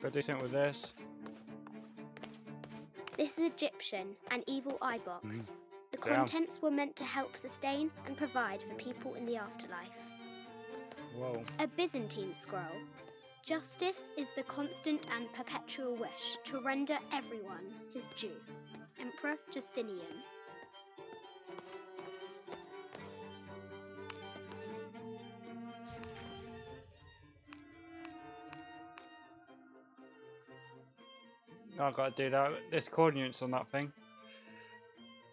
Gotta do something with this. This is Egyptian, an evil eye box. Mm. The Damn. contents were meant to help sustain and provide for people in the afterlife. Whoa. A Byzantine scroll. Justice is the constant and perpetual wish to render everyone his due. Emperor Justinian. I gotta do that. There's coordinates on that thing.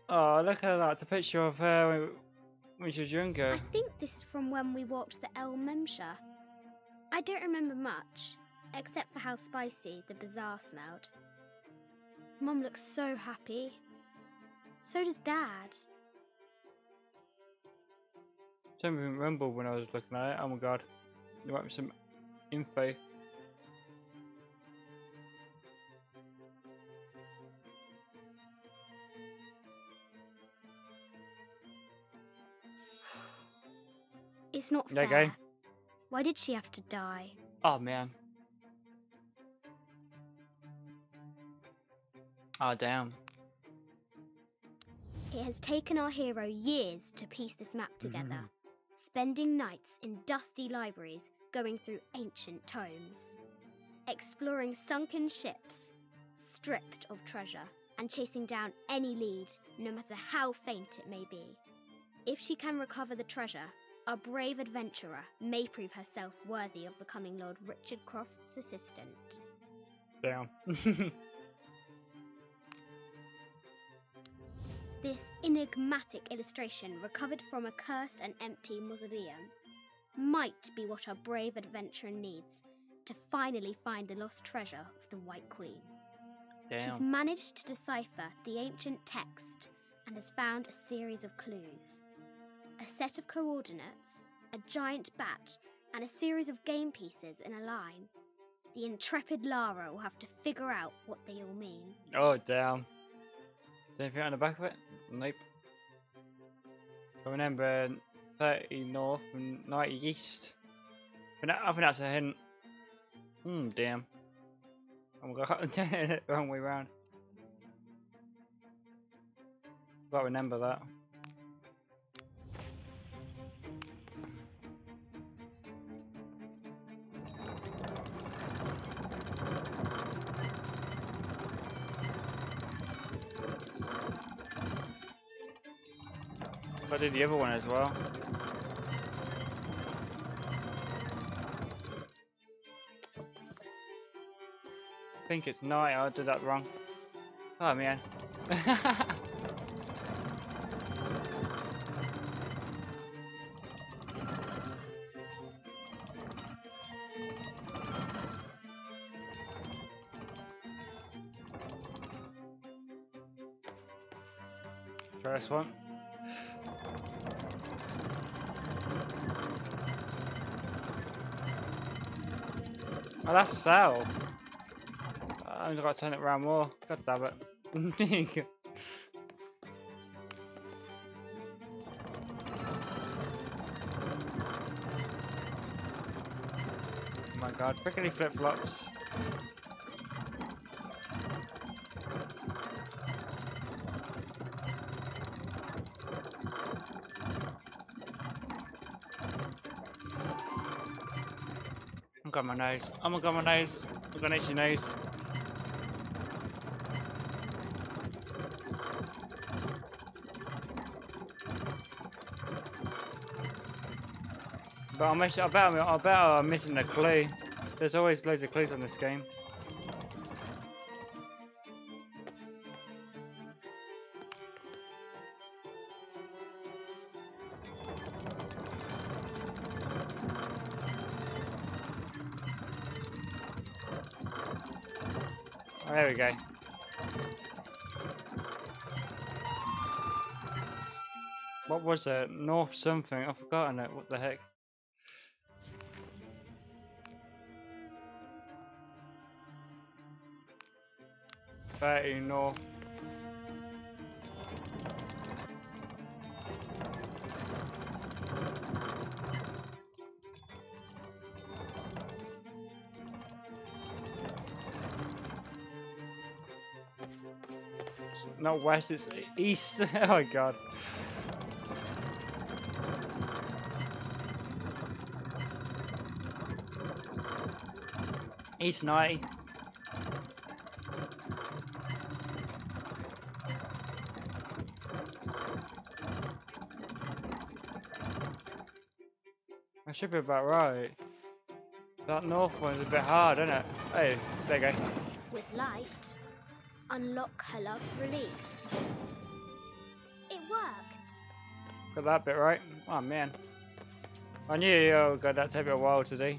Oh, look at that. It's a picture of her when she was younger. I think this is from when we walked the El Memsha. I don't remember much, except for how spicy the bazaar smelled. Mum looks so happy. So does Dad. don't even remember when I was looking at it. Oh my god. There might be some info. It's not fair. go. Why did she have to die? Oh man. Oh damn. It has taken our hero years to piece this map together, Mhm. spending nights in dusty libraries going through ancient tomes, exploring sunken ships, stripped of treasure, and chasing down any lead, no matter how faint it may be. If she can recover the treasure, our brave adventurer may prove herself worthy of becoming Lord Richard Croft's assistant. Damn. This enigmatic illustration, recovered from a cursed and empty mausoleum, might be what our brave adventurer needs to finally find the lost treasure of the White Queen. She's managed to decipher the ancient text and has found a series of clues. A set of coordinates, a giant bat, and a series of game pieces in a line. The intrepid Lara will have to figure out what they all mean. Oh damn. Is there anything on the back of it? Nope. I remember 30 north and 90 east. I think that's a hint. Hmm, damn. Oh my god, wrong way round. Gotta remember that. I did the other one as well. I think it's night. I did that wrong. Oh man. First one. Oh, that's Sal. I'm going to turn it around more. God damn it. oh my god, freaking flip flops. Got my nose. Oh my god, my nose. I've got an itchy nose. But I'm actually, I bet I'm, I bet I'm missing a clue. There's always loads of clues on this game. Oh, there we go. What was it? North something? I've forgotten it. What the heck? Thirty north. Not west, it's east. oh my god. East 90. I should be about right. That north one's a bit hard, isn't it? Hey, there you go. With light, unlock her love's release. It worked. Got that bit right. Oh man. I knew, oh god, that'd take me a while to do.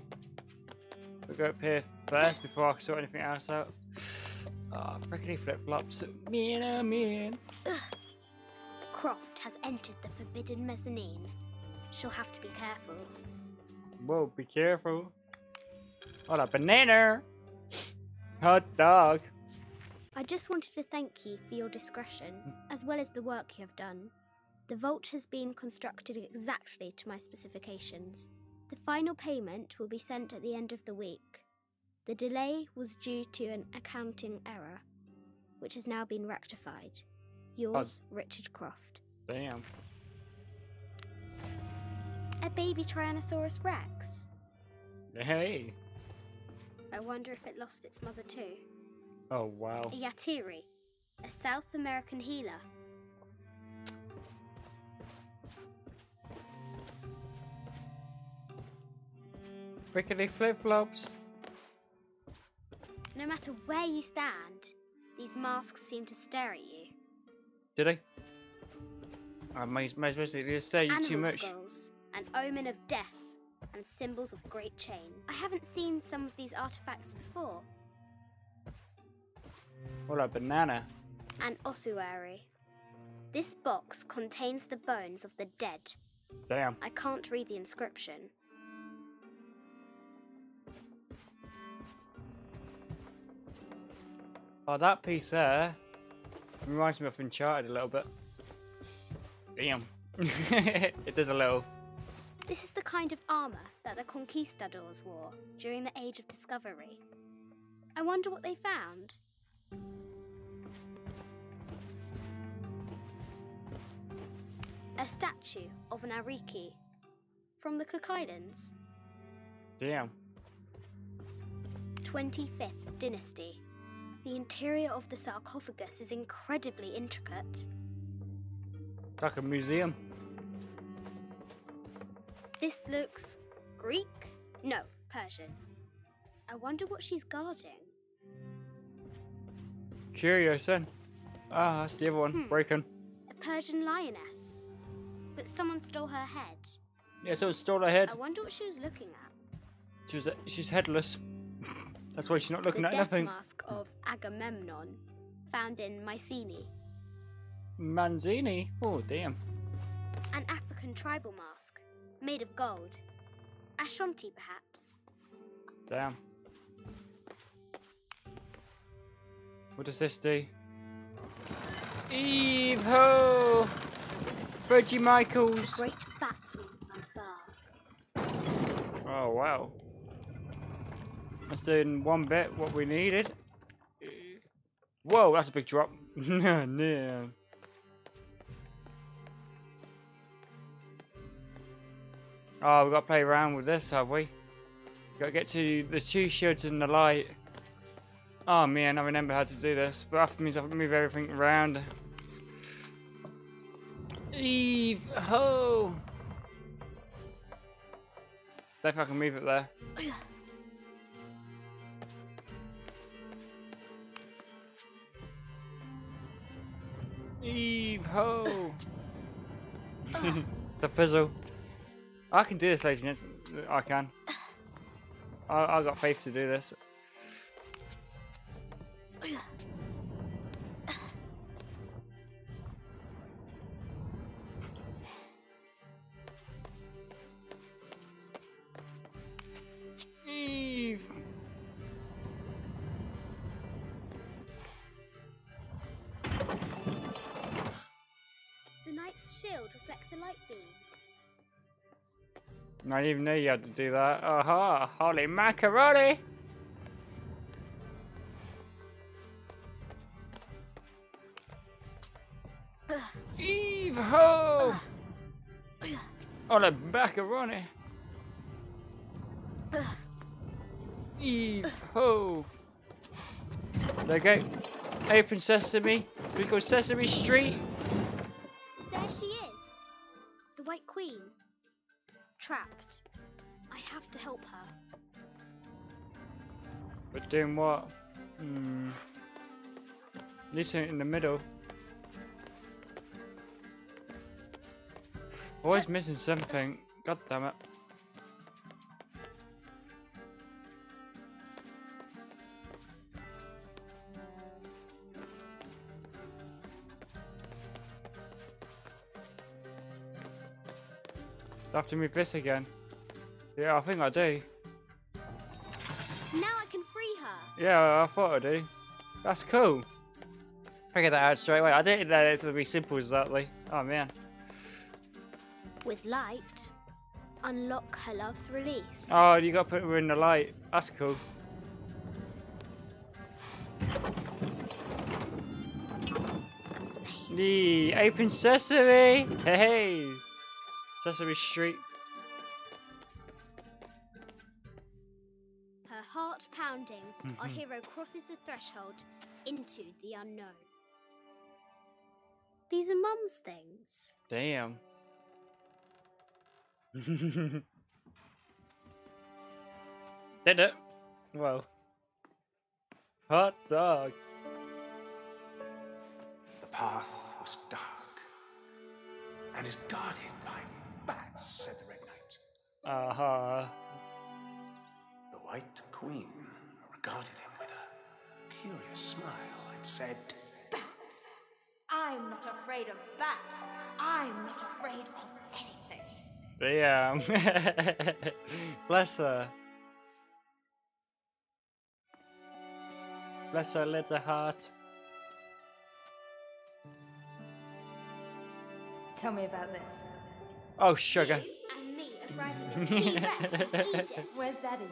We'll go up here first before I can sort anything else out. Oh, frickety flip flops. Man, oh man. Croft has entered the forbidden mezzanine. She'll have to be careful. Whoa, be careful. Oh, a banana. Hot dog. I just wanted to thank you for your discretion, hmm. as well as the work you have done. The vault has been constructed exactly to my specifications. The final payment will be sent at the end of the week. The delay was due to an accounting error, which has now been rectified. Yours, Richard Croft. Damn. A baby Tyrannosaurus Rex. Hey. I wonder if it lost its mother too. Oh, wow. A Yatiri, a South American healer. Frickety flip flops. No matter where you stand, these masks seem to stare at you. Did I? I might, might basically say you Animal too much. skulls, an omen of death, and symbols of great change. I haven't seen some of these artifacts before. What a banana. An ossuary. This box contains the bones of the dead. Damn. I can't read the inscription. Oh, that piece there reminds me of Uncharted a little bit. Damn. it does a little. This is the kind of armour that the conquistadors wore during the Age of Discovery. I wonder what they found. A statue of an Ariki from the Cook Islands, Damn. 25th dynasty. The interior of the sarcophagus is incredibly intricate. Like a museum. This looks Greek? No, Persian. I wonder what she's guarding. Curious then. Ah, that's the other one. Hmm. Broken. A Persian lioness. But someone stole her head. Yeah, so it stole her head. I wonder what she was looking at. She was, she's headless. That's why she's not looking the at death nothing. mask of Agamemnon, found in Mycenae. Manzini. Oh, damn. An African tribal mask, made of gold. Ashanti, perhaps. Damn. What does this do? Eve ho! Reggie Michaels. Great bats wings unfurl. Oh wow. That's doing one bit what we needed. Whoa, that's a big drop. no. Oh, we've got to play around with this, have we? Got to get to the two shields and the light. Oh man, I remember how to do this. But after means I have to move everything around. Eve ho! Don't I can move it there. Eve ho! the fizzle. I can do this, ladies and gentlemen. I can. I, I got faith to do this. Shield reflects a light beam. I didn't even know you had to do that. Aha! Holy macaroni! Eve ho! The macaroni. Eve ho! There you go. Open sesame. We call Sesame Street. Doing what? Hmm. At least in the middle. Always missing something. God damn it. I have to move this again? Yeah, I think I do. Yeah, I thought I'd do. That's cool. Figured that out straight away. I didn't know it would be simple as that, Oh man. With light, unlock her love's release. Oh, you got to put her in the light. That's cool. The open sesame. Hey, hey. Sesame Street. Heart pounding, our hero crosses the threshold into the unknown. These are Mum's things. Damn. Did it? Well. Hot dog. The path was dark and is guarded by bats, said the Red Knight. Uh-huh. The White Queen regarded him with a curious smile and said, Bats. I'm not afraid of bats. I'm not afraid of anything. They Damn. Bless her. Bless her little heart. Tell me about this. Oh, sugar. You and me are riding a T-Rex in Egypt. Where's Daddy?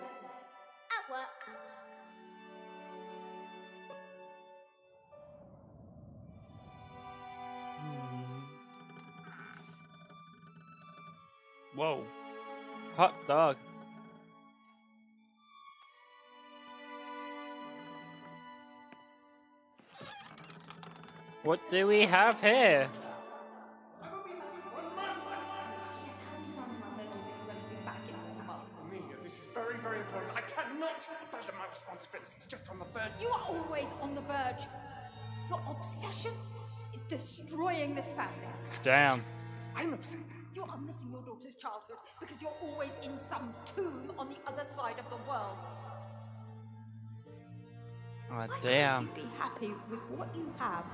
Whoa. Hot dog. What do we have here? Amelia, this is very, very important. I cannot abandon my responsibilities just on the verge. You are always on the verge. Your obsession is destroying this family. Damn. I'm upset. You are missing your daughter's childhood because you're always in some tomb on the other side of the world. Oh, Why damn. can't you be happy with what you have?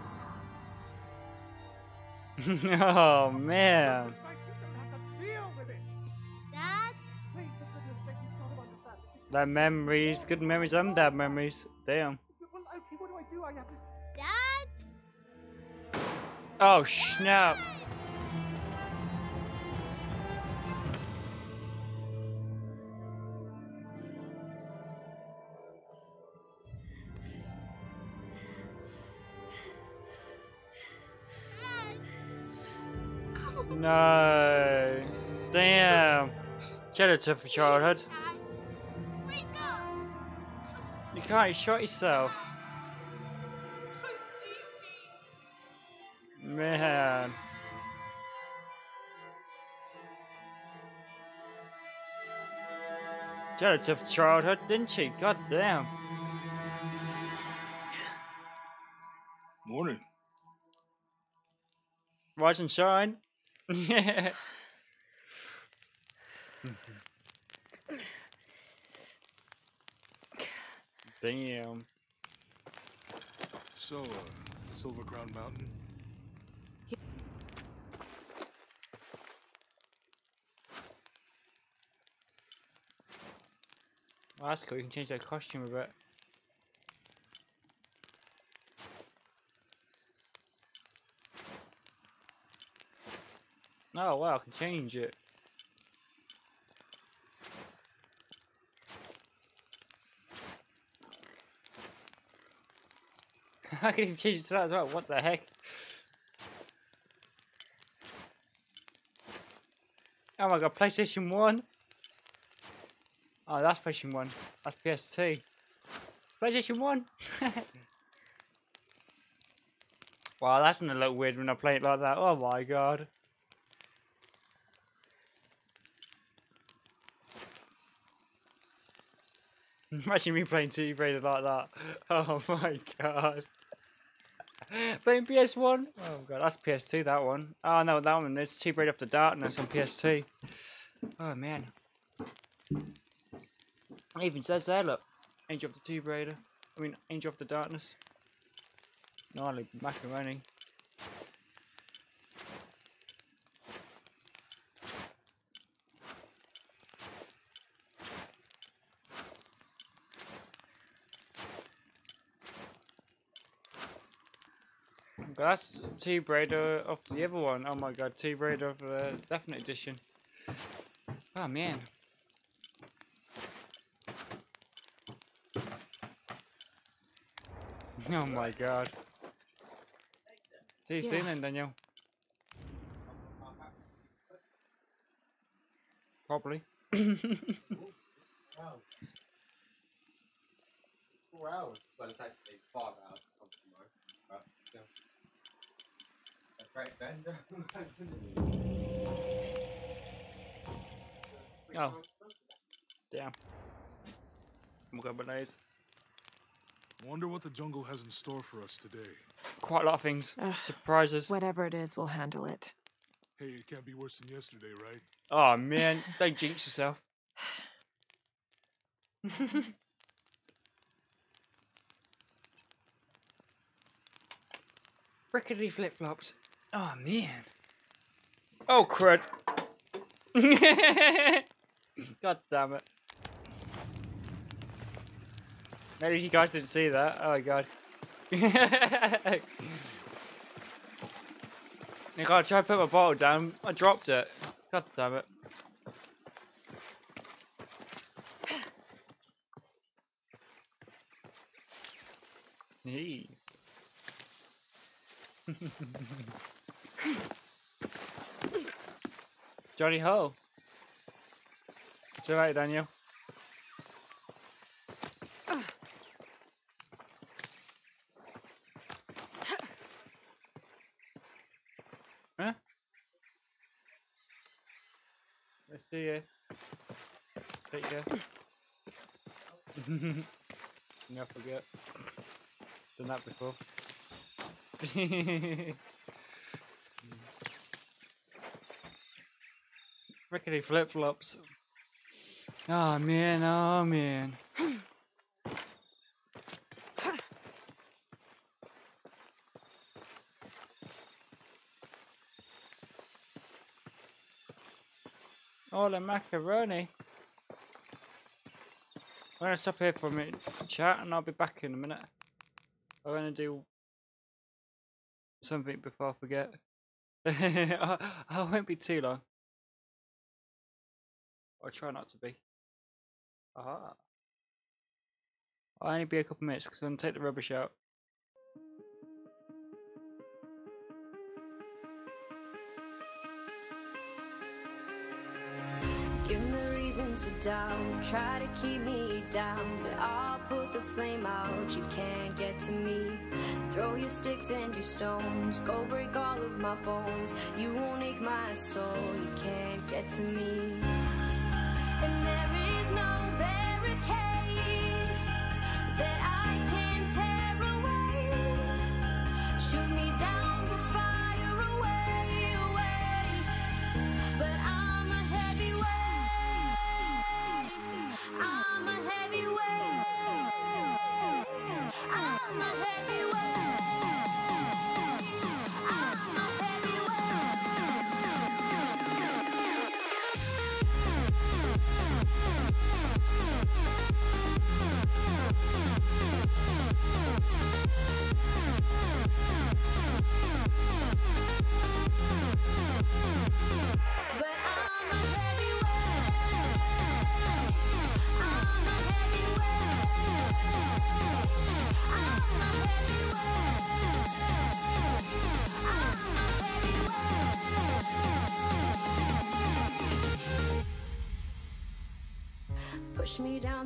oh, man. Dad? That memories, good memories and bad memories. Damn. Dad? Oh, snap. No. Damn. Genitor for childhood. Dad? Wake up! You can't shot yourself. Don't leave me! Man. A tough childhood, didn't she? God damn. Morning. Rise and shine. Yeah. Damn. So, uh, Silver Crown Mountain? Well, that's cool. You can change their costume a bit. Oh wow, I can change it. I can even change it to that as well. What the heck? Oh my god, PlayStation 1. Oh, that's PlayStation 1. That's PS2. PlayStation 1. wow, that's gonna look weird when I play it like that. Oh my god. Imagine me playing Tomb Raider like that. Oh my god. Playing PS1? Oh god, that's PS2 that one. Oh no, that one. It's Tomb Raider of the Darkness on PS2. Oh man. It even says there, look. Angel of the Tomb Raider. I mean, Angel of the Darkness. Gnarly macaroni. That's Tomb Raider of the other one. Oh my god, Tomb Raider of the Definitive Edition. Oh man. Oh my god. See you soon then, Daniel. Probably. Four hours. Well, it's actually five hours from tomorrow. But still. A great bender. Oh. Damn. I'm gonna bananas. Wonder what the jungle has in store for us today. Quite a lot of things. Ugh. Surprises. Whatever it is, we'll handle it. Hey, it can't be worse than yesterday, right? Oh man, don't jinx yourself. Rickety flip flops. Oh man. Oh crud. God damn it. Least you guys didn't see that. Oh my god. I gotta try to put my bottle down. I dropped it. God damn it. Hey. Johnny Ho. It's alright, Daniel. Huh? Let's see you. Take care. Never forget. Done that before. Rickety flip flops. Oh man, oh man. All the macaroni. I'm gonna stop here for a minute, chat, and I'll be back in a minute. I'm gonna do something before I forget. I won't be too long. I'll try not to be. Aha. I'll only be a couple minutes because I'm gonna take the rubbish out. Give me reasons to try to keep me down, but I'll put the flame out. You can't get to me. Throw your sticks and your stones, go break all of my bones. You won't ache my soul, you can't get to me. And there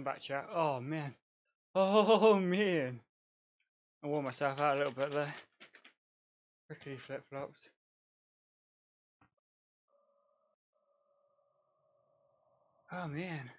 I'm back, chat. Oh man. Oh man. I wore myself out a little bit there. Quickly flip flopped. Oh man.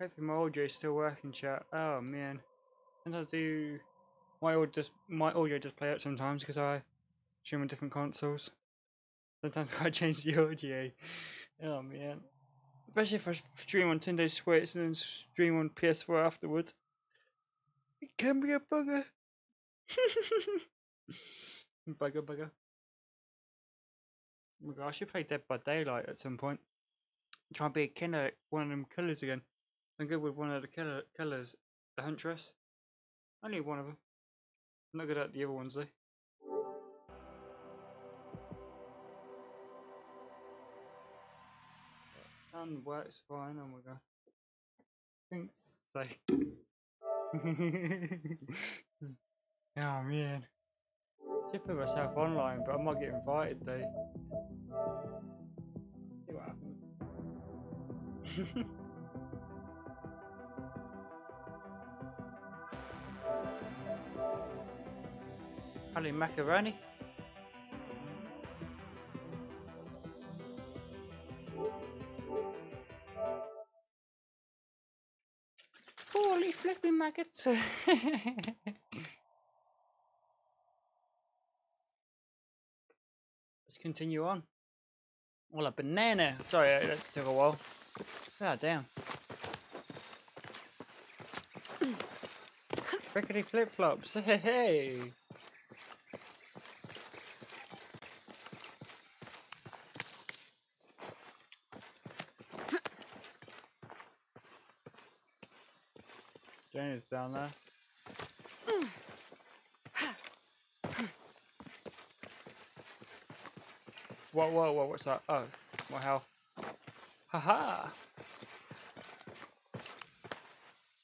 Hopefully my audio is still working, chat. Oh man. Sometimes I do my audio just my audio just play out sometimes because I stream on different consoles. Sometimes I change the audio. Oh man. Especially if I stream on Nintendo Switch and then stream on PS4 afterwards. It can be a bugger. bugger bugger. Oh my god, I should play Dead by Daylight at some point. Try and be a killer, one of them killers again. I'm good with one of the killer killers, the Huntress. Only one of them. I'm Not good at the other ones though. And works fine. Oh my god. Thanks. So. oh man. Should put myself online, but I might get invited though. See what happens. Honey macaroni. Holy flipping maggots. Let's continue on. Well, a banana. Sorry, that took a while. God damn. Rickety flip flops. Hey, hey. Jane's down there. Whoa, whoa, whoa, what's that? Oh, more health. Haha!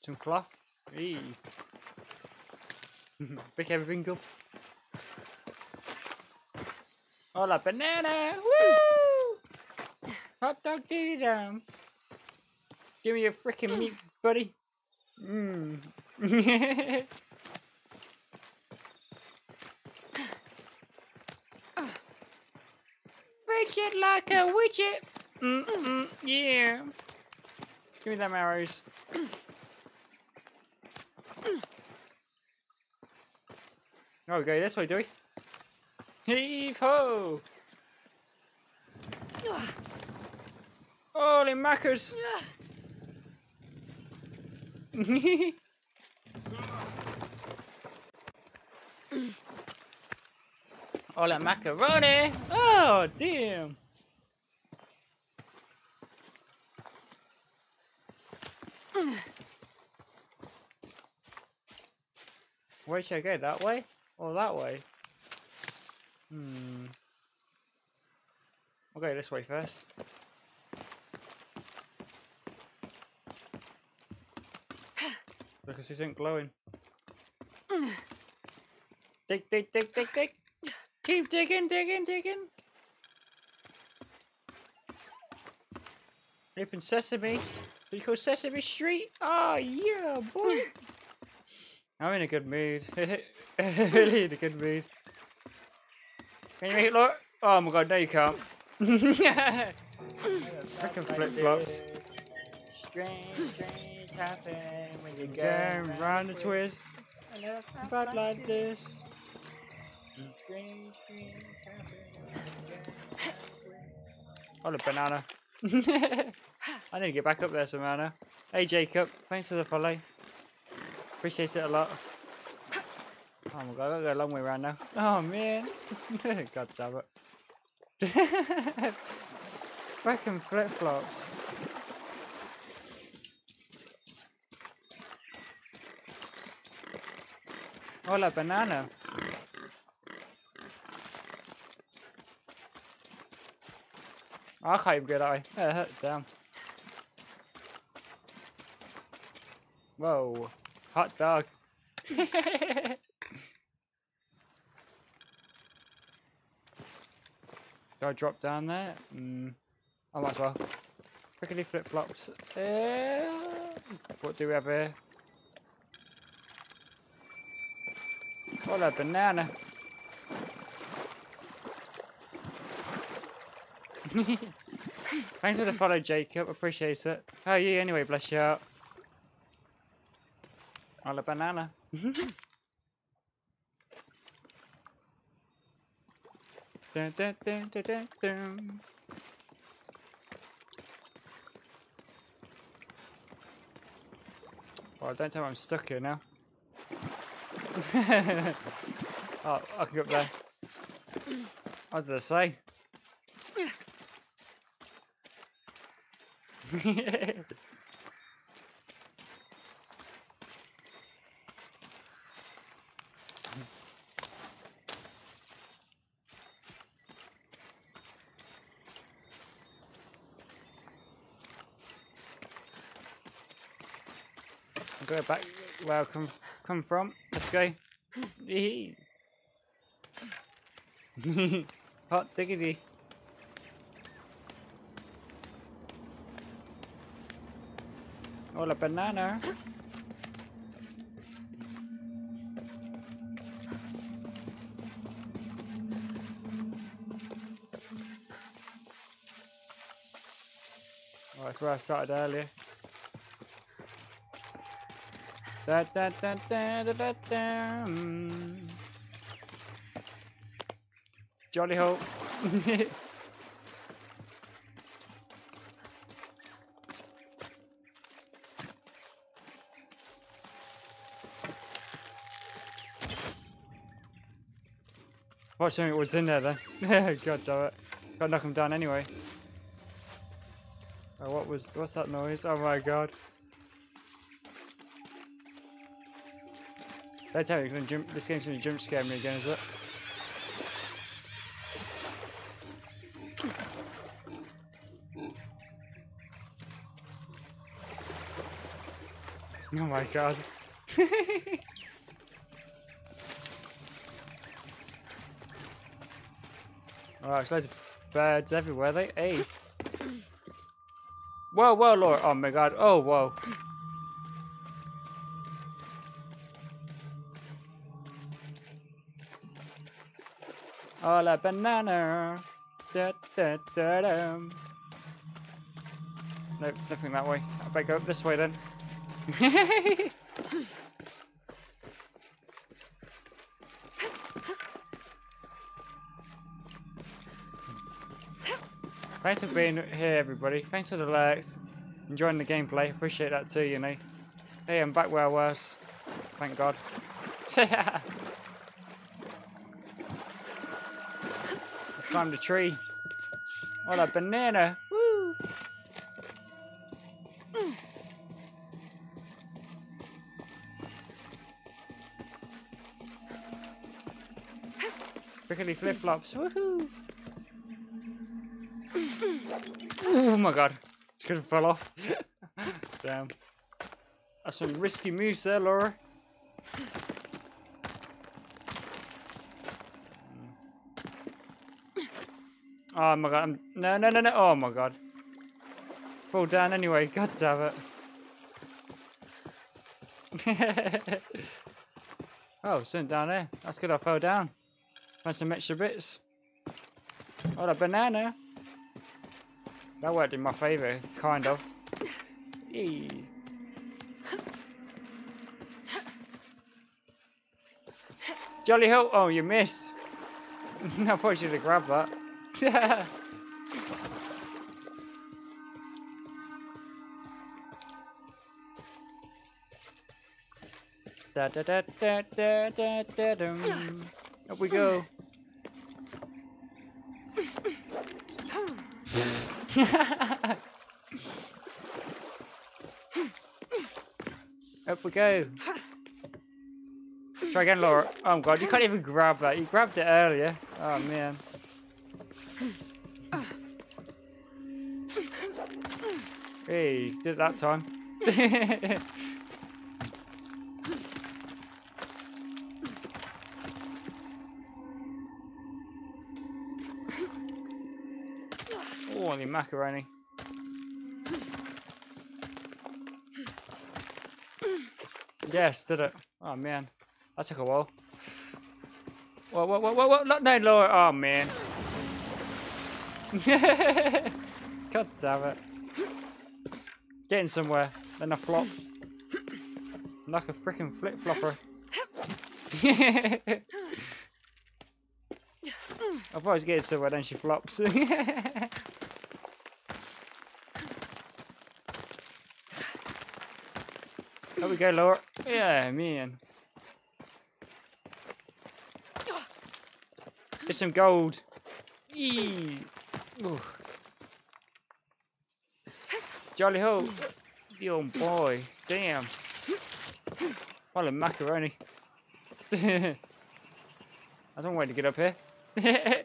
Some cloth. Eee. Pick everything up. Oh, la banana! Woo! Hot dog diddy dum. Give me your freaking meat, buddy. It like a widget. Mm mm, yeah. Give me them arrows. Oh, we go this way, do we? Heave ho! Holy mackers! All that macaroni! Oh, damn! Where should I go? That way? Or that way? Hmm. I'll go this way first. Because this isn't glowing. dig, dig, dig, dig, dig. Keep digging, digging, digging. Open Sesame. We call Sesame Street. Oh yeah, boy. I'm in a good mood. really in a good mood. Can you make it look? Oh my god, no you can't. Freaking flip flops. Strange, strange happen when you go round a twist. But like this. A. Oh, the banana. I need to get back up there somehow now. Hey Jacob, thanks for the follow. Appreciate it a lot. Oh my god, I gotta go a long way around now. Oh man. god damn it. Fucking flip flops. Hola, banana. I can't even get out. Yeah, damn. Whoa. Hot dog. Do I drop down there? Mm, I might as well. Quickly flip flops. Uh, what do we have here? What a banana. Thanks for the follow, Jacob. Appreciate it. How are you anyway? Bless you out. Hola, banana. dun, dun, dun, dun, dun, dun. Oh, don't tell I'm stuck here now. oh, I can go up there. What did I say? Go back where I come come from. Let's go. Hot diggity. Banana. Oh, that's where I started earlier. Da da da da da da da. mm. Jolly Hope. Thought something was in there then. God damn it. Gotta knock him down anyway. Oh, what was, what's that noise? Oh my god. Tell me you're gonna jump, this game's gonna jump scare me again, is it? Oh my god. Alright, there's loads of birds everywhere, they hey. Whoa, whoa, Laura. Oh my god. Oh, whoa. Oh, la banana. Da, da, da, da. Nope, nothing that way. I better go up this way then. Thanks for being here, everybody. Thanks for the likes. Enjoying the gameplay. Appreciate that too, you know. Hey, I'm back where I was. Thank God. I climbed the tree. What a banana. Woo! Prickly flip flops. Woohoo! Oh my god. It's gonna fall off. Damn. That's some risky moves there, Laura. Mm. Oh my god. I'm... No, no, no, no. Oh my god. Fall down anyway. God damn it. oh, something down there. That's good I fell down. Find some extra bits. Oh, the banana. That worked in my favour, kind of. Eee. Jolly Hill! Oh, you missed. I thought you should have grabbed that. da da da da da da da dum. Up we go. Up we go. Try again, Laura. Oh god, you can't even grab that. You grabbed it earlier. Oh man. Hey, did it that time. the macaroni. Yes, did it. Oh man, that took a while. What, what, what, what, whoa, not no lower. Oh man. God damn it. Getting somewhere, then I flop. Like a freaking flip flopper. I thought I was getting somewhere, then she flops. we go, Laura. Yeah, man. Get some gold. Eee. Jolly ho. Yo, boy. Damn. What a macaroni. I don't want to get up here. I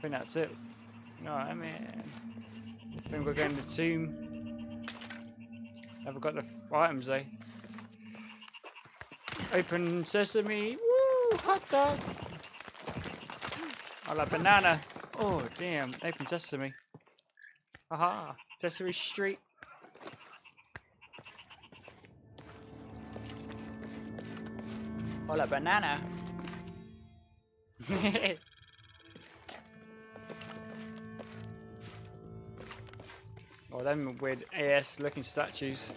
think that's it. No, I mean. I think we're going to the tomb. Never got the items though. Open sesame. Woo! Hot dog. I like banana. Oh damn! Open sesame. Aha! Sesame Street. Like banana. Oh, them weird AS looking statues.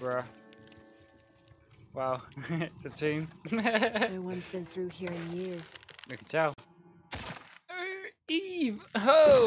Bruh. Wow, it's a tomb. No one's been through here in years. we can tell. Eve! Ho!